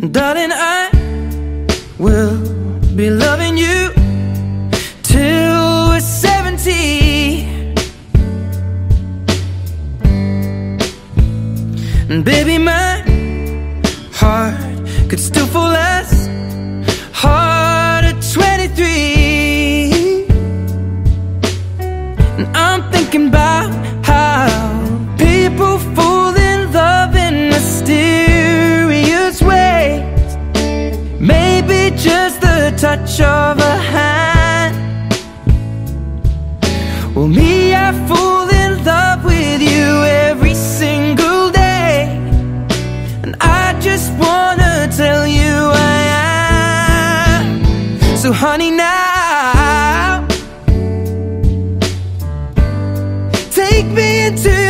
Darling, I will be loving you till we're 70 And baby, my heart could still fall as hard at 23 And I'm thinking about touch of a hand. Well, me, I fall in love with you every single day. And I just wanna tell you I am. So honey, now Take me into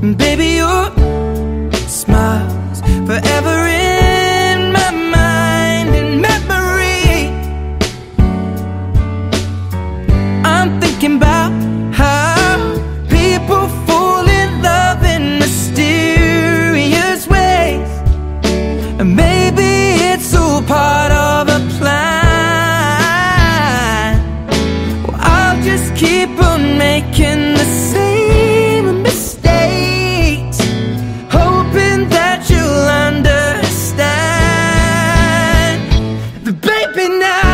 Baby, your smile's forever But baby, now.